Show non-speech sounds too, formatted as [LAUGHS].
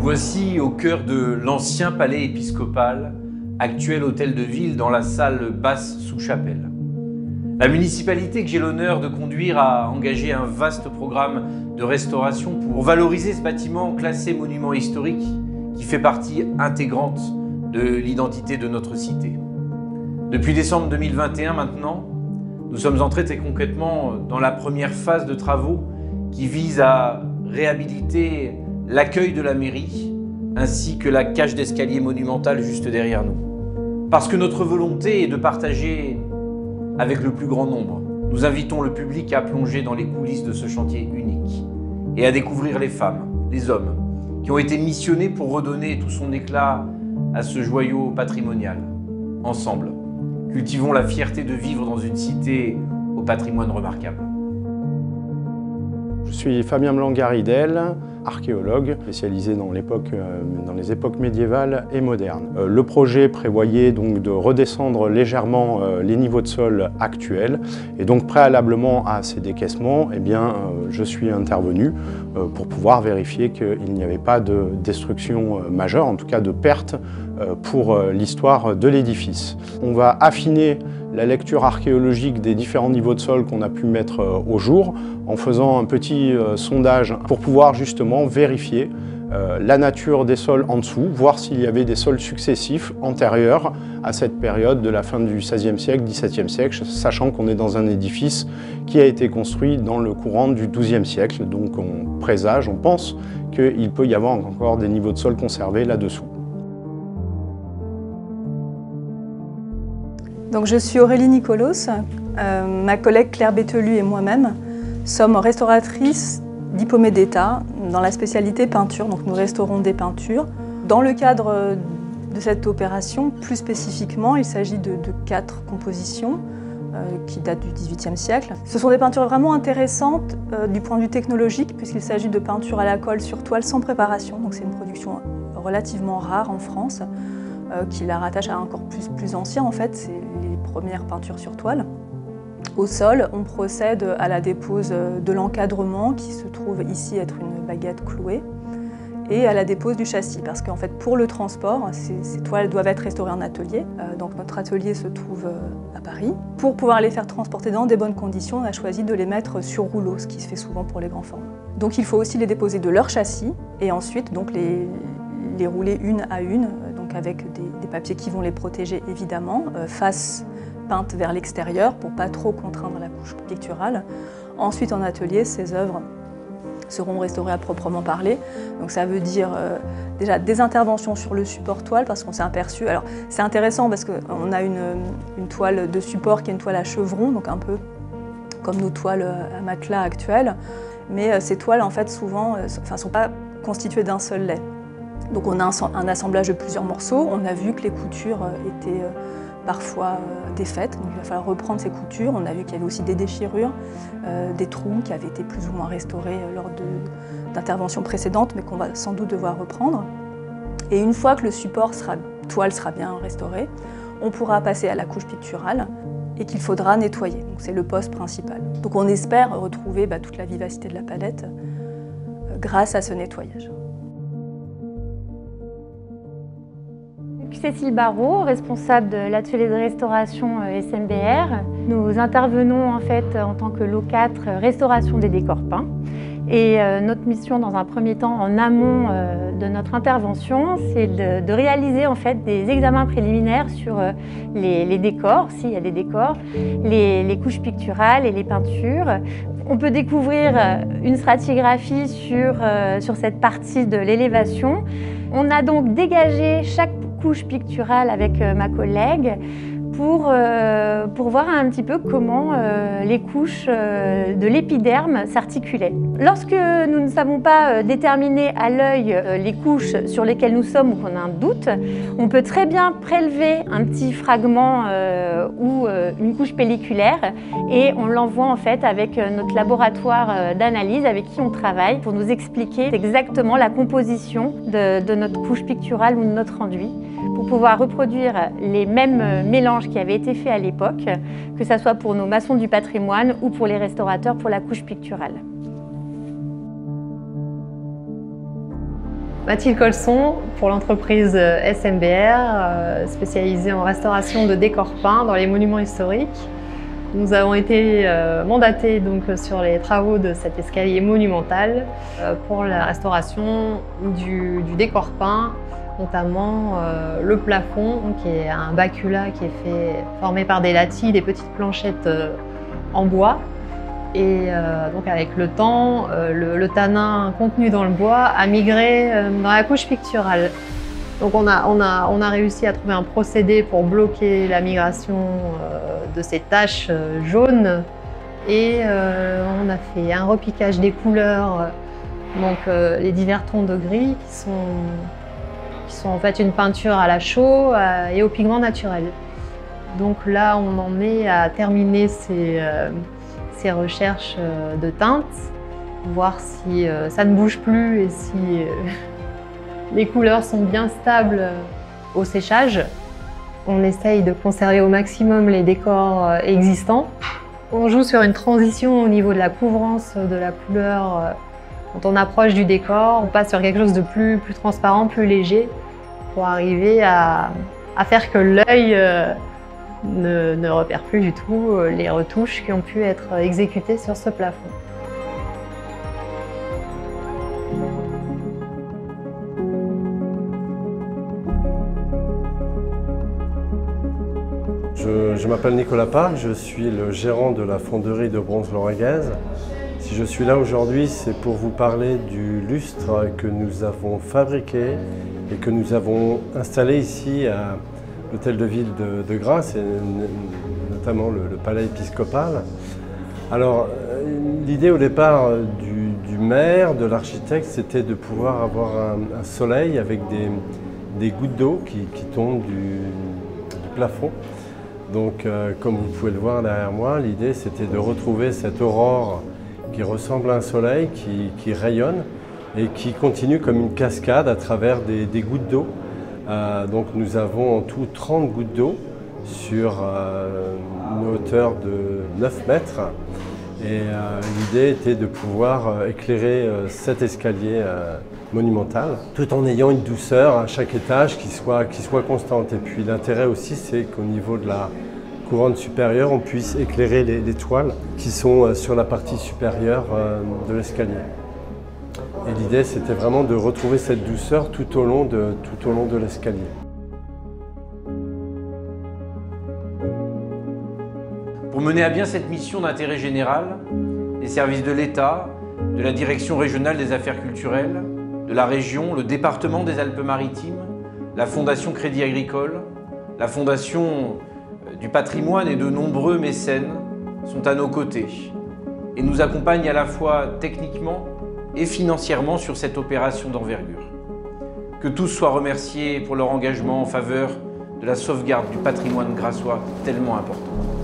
Voici au cœur de l'ancien palais épiscopal, actuel hôtel de ville dans la salle basse sous chapelle. La municipalité que j'ai l'honneur de conduire a engagé un vaste programme de restauration pour valoriser ce bâtiment classé monument historique qui fait partie intégrante de l'identité de notre cité. Depuis décembre 2021 maintenant, nous sommes entrés très concrètement dans la première phase de travaux qui vise à réhabiliter l'accueil de la mairie, ainsi que la cage d'escalier monumentale juste derrière nous. Parce que notre volonté est de partager avec le plus grand nombre. Nous invitons le public à plonger dans les coulisses de ce chantier unique et à découvrir les femmes, les hommes, qui ont été missionnés pour redonner tout son éclat à ce joyau patrimonial. Ensemble, cultivons la fierté de vivre dans une cité au patrimoine remarquable. Je suis Fabien Blanc-Garidel, archéologue spécialisé dans, euh, dans, les époques médiévales et modernes. Euh, le projet prévoyait donc de redescendre légèrement euh, les niveaux de sol actuels et donc préalablement à ces décaissements, eh bien, je suis intervenu pour pouvoir vérifier qu'il n'y avait pas de destruction majeure, en tout cas de perte pour l'histoire de l'édifice. On va affiner la lecture archéologique des différents niveaux de sol qu'on a pu mettre euh, au jour en faisant un petit euh, sondage pour pouvoir justement vérifier euh, la nature des sols en dessous, voir s'il y avait des sols successifs antérieurs à cette période de la fin du XVIe siècle, XVIIe siècle, sachant qu'on est dans un édifice qui a été construit dans le courant du XIIe siècle. Donc on présage, on pense qu'il peut y avoir encore des niveaux de sol conservés là-dessous. Donc, je suis Aurélie Nicolos. Euh, ma collègue Claire Bételu et moi-même sommes restauratrices diplômées d'État dans la spécialité peinture. Donc, nous restaurons des peintures. Dans le cadre de cette opération, plus spécifiquement, il s'agit de, quatre compositions euh, qui datent du XVIIIe siècle. Ce sont des peintures vraiment intéressantes euh, du point de vue technologique, puisqu'il s'agit de peintures à la colle sur toile sans préparation. Donc, c'est une production relativement rare en France. Qui la rattache à un encore plus, ancien en fait, c'est première peinture sur toile. Au sol, on procède à la dépose de l'encadrement qui se trouve ici être une baguette clouée et à la dépose du châssis parce qu'en fait pour le transport, ces, toiles doivent être restaurées en atelier. Euh, donc notre atelier se trouve euh, à Paris. Pour pouvoir les faire transporter dans des bonnes conditions, on a choisi de les mettre sur rouleau, ce qui se fait souvent pour les grands formats. Donc il faut aussi les déposer de leur châssis et ensuite donc les, les rouler une à une, euh, avec des, papiers qui vont les protéger évidemment, face peintes vers l'extérieur pour pas trop contraindre la couche picturale. Ensuite, en atelier, ces œuvres seront restaurées à proprement parler. Donc ça veut dire euh, déjà des interventions sur le support toile parce qu'on s'est aperçu. Alors c'est intéressant parce qu'on a une, toile de support qui est une toile à chevron, donc un peu comme nos toiles à matelas actuelles. Mais euh, ces toiles en fait souvent ne euh, sont pas constituées d'un seul lait. Donc on a un, assemblage de plusieurs morceaux. On a vu que les coutures étaient parfois euh, défaites, donc il va falloir reprendre ces coutures. On a vu qu'il y avait aussi des déchirures, euh, des trous qui avaient été plus ou moins restaurés euh, lors d'interventions précédentes, mais qu'on va sans doute devoir reprendre. Et une fois que le support sera, toile sera bien restauré, on pourra passer à la couche picturale et qu'il faudra nettoyer. C'est le poste principal. Donc on espère retrouver bah, toute la vivacité de la palette grâce à ce nettoyage. Cécile Barrault, responsable de l'atelier de restauration euh, SMBR. Nous intervenons en fait en tant que LO4 euh, restauration des décors peints. Et euh, notre mission dans un premier temps en amont de notre intervention, c'est de, réaliser en fait des examens préliminaires sur les, décors, s'il y a des décors, les, couches picturales et les peintures. On peut découvrir une stratigraphie sur, sur cette partie de l'élévation. On a donc dégagé chaque couche picturale avec euh, ma collègue pour, euh, pour voir un petit peu comment euh, les couches de l'épiderme s'articulaient. Lorsque nous ne savons pas déterminer à l'œil les couches sur lesquelles nous sommes ou qu'on a un doute, on peut très bien prélever un petit fragment ou une couche pelliculaire et on l'envoie en fait avec notre laboratoire d'analyse avec qui on travaille pour nous expliquer exactement la composition de, de notre couche picturale ou de notre enduit pour pouvoir reproduire les mêmes mélanges qui avaient été faits à l'époque, que ce soit pour nos maçons du patrimoine ou pour les restaurateurs pour la couche picturale. Mathilde Colson pour l'entreprise SMBR, euh, spécialisée en restauration de décors peints dans les monuments historiques. Nous avons été euh, mandatés donc, sur les travaux de cet escalier monumental euh, pour la restauration du, décor peint, notamment le plafond, qui est un bacula qui est fait, formé par des lattilles, des petites planchettes en bois, et euh, donc avec le temps, euh, le, tanin contenu dans le bois a migré euh, dans la couche picturale. Donc on a, on, a, on a, réussi à trouver un procédé pour bloquer la migration de ces taches jaunes et on a fait un repiquage des couleurs, donc les divers tons de gris qui sont, qui sont en fait une peinture à la chaux et au pigment naturel. Donc là on en est à terminer ces ses recherches euh, de teintes, voir si euh, ça ne bouge plus et si euh, [LAUGHS] les couleurs sont bien stables au séchage. On essaye de conserver au maximum les décors existants. On joue sur une transition au niveau de la couvrance de la couleur. Quand on approche du décor, on passe sur quelque chose de plus, transparent, plus léger, pour arriver à, faire que l'œil ne, repère plus du tout euh, les retouches qui ont pu être exécutées sur ce plafond. Je, m'appelle Nicolas Park, je suis le gérant de la fonderie de bronze lorraguaise. Si je suis là aujourd'hui, c'est pour vous parler du lustre que nous avons fabriqué et que nous avons installé ici à, l'hôtel de ville de, de Grasse, et notamment le, palais épiscopal. Alors, euh, l'idée au départ du, maire, de l'architecte, c'était de pouvoir avoir un, soleil avec des, gouttes d'eau qui, tombent du, plafond. Donc, euh, comme vous pouvez le voir derrière moi, l'idée c'était de retrouver cette aurore qui ressemble à un soleil, qui, rayonne et qui continue comme une cascade à travers des gouttes d'eau. Euh, donc nous avons en tout 30 gouttes d'eau sur euh, une hauteur de 9 mètres. Et euh, l'idée était de pouvoir éclairer cet escalier monumental, tout en ayant une douceur à chaque étage qui soit, qui soit constante. Et puis l'intérêt aussi, c'est qu'au niveau de la couronne supérieure, on puisse éclairer les toiles qui sont sur la partie supérieure de l'escalier. Et l'idée, c'était vraiment de retrouver cette douceur tout au long de, l'escalier. Pour mener à bien cette mission d'intérêt général, les services de l'État, de la Direction régionale des affaires culturelles, de la région, le département des Alpes-Maritimes, la Fondation Crédit Agricole, la Fondation euh, du patrimoine et de nombreux mécènes sont à nos côtés et nous accompagnent à la fois techniquement et financièrement sur cette opération d'envergure. Que tous soient remerciés pour leur engagement en faveur de la sauvegarde du patrimoine grassois tellement important.